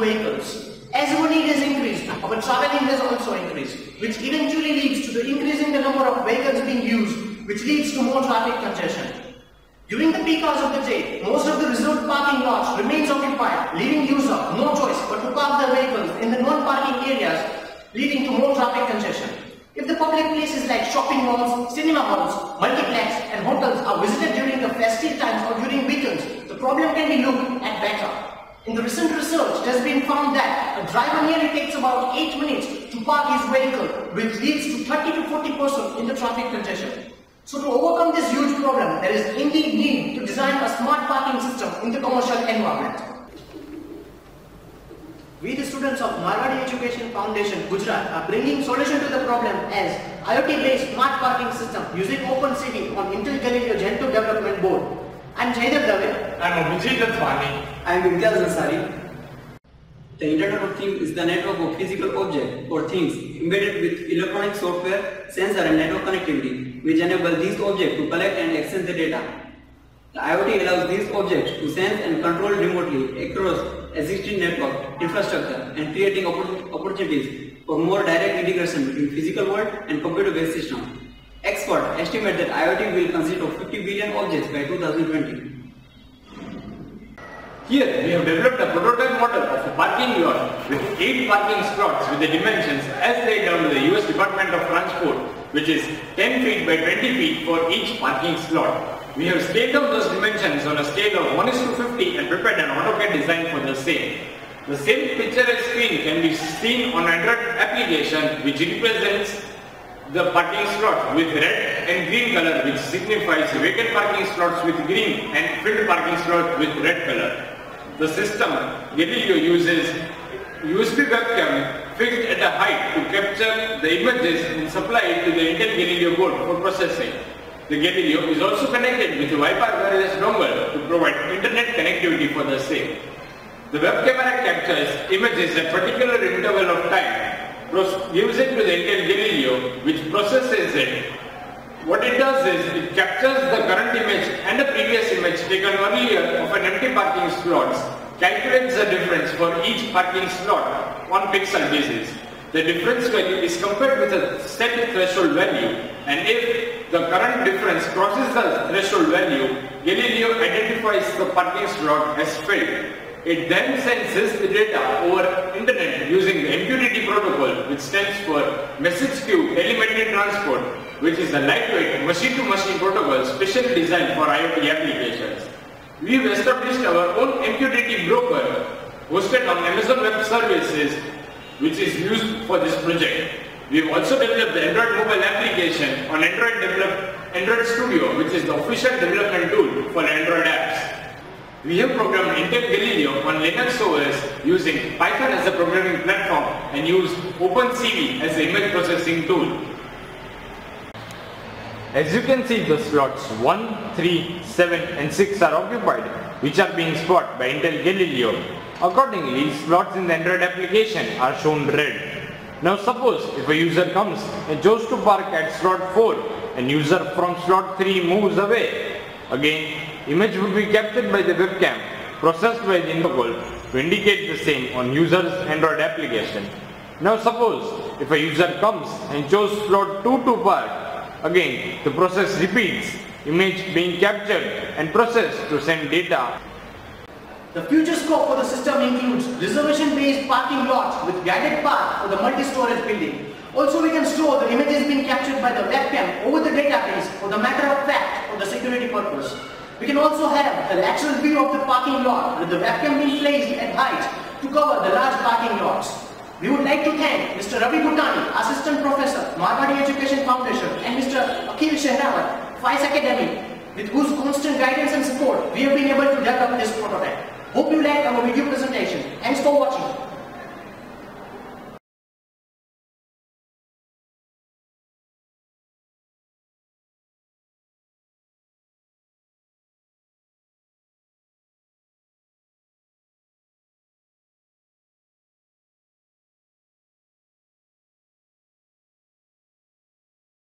vehicles. As need has increased, our traveling has also increased, which eventually leads to the increasing the number of vehicles being used, which leads to more traffic congestion. During the peak hours of the day, most of the reserved parking lots remains occupied, leaving user no choice but to park their vehicles in the non-parking areas, leading to more traffic congestion. If the public places like shopping malls, cinema halls, multiplex and hotels are visited during the festive times or during weekends, the problem can be looked. In the recent research, it has been found that a driver nearly takes about 8 minutes to park his vehicle, which leads to 30 to 40% in the traffic congestion. So to overcome this huge problem, there is indeed need to design a smart parking system in the commercial environment. We the students of Marwadi Education Foundation, Gujarat are bringing solution to the problem as IoT-based smart parking system using OpenCV on Intel Galileo Gen 2 development board. I'm Jaydev Dave. I'm Abhijit Dathwani. I am Imtiaz Ansari. The Internet of Things is the network of physical objects or things embedded with electronic software, sensor and network connectivity, which enable these objects to collect and exchange the data. The IoT allows these objects to sense and control remotely across existing network infrastructure and creating opportunities for more direct integration between physical world and computer-based systems. Experts estimate that IoT will consist of 50 billion objects by 2020. Here we have developed a prototype model of a parking lot with 8 parking slots with the dimensions as laid down by the US Department of Transport which is 10 feet by 20 feet for each parking slot. We have scaled down those dimensions on a scale of 1 is to 50 and prepared an AutoCAD design for the same. The same picturesque screen can be seen on Android application which represents the parking slot with red and green color which signifies vacant parking slots with green and filled parking slot with red color. The system Galileo uses USB webcam fixed at a height to capture the images and supply it to the Intel Galileo board for processing. The Galileo is also connected with a Wi-Fi wireless dongle to provide internet connectivity for the same. The web camera captures images at particular interval of time, gives it to the Galileo which processes it. What it does is it captures the current image and the previous image taken earlier of an empty parking slot, calculates the difference for each parking slot on pixel basis. The difference value is compared with a set threshold value and if the current difference crosses the threshold value, Galileo identifies the parking slot as filled. It then sends this data over internet using the MQTT protocol which stands for Message Queue Telemetry Transport which is a lightweight machine-to-machine protocol specially designed for IoT applications. We've established our own MQTT broker hosted on Amazon Web Services which is used for this project. We've also developed the Android mobile application on Android Android Studio which is the official development tool for Android apps. We have programmed Intel Galileo on Linux OS using Python as a programming platform and used OpenCV as the image processing tool. As you can see, the slots 1, 3, 7 and 6 are occupied, which are being spotted by Intel Galileo. Accordingly, slots in the Android application are shown red. Now suppose if a user comes and chose to park at slot 4 and user from slot 3 moves away, again image would be captured by the webcam processed by the protocol to indicate the same on user's Android application. Now suppose if a user comes and chose slot 2 to park, again the process repeats, image being captured and processed to send data The future scope for the system includes reservation-based parking lots with guided path for the multi-storage building. Also, we can store the images being captured by the webcam over the database for the matter of fact for the security purpose. We can also have the lateral view of the parking lot with the webcam being placed at height to cover the large parking lots. We would like to thank Mr. Ravi Bhutani, Assistant Professor, Marwadi Education Foundation and Mr. Akhil Shehrawat, FICE Academy, with whose constant guidance and support we have been able to develop this prototype. Hope you like our video presentation. Thanks for watching.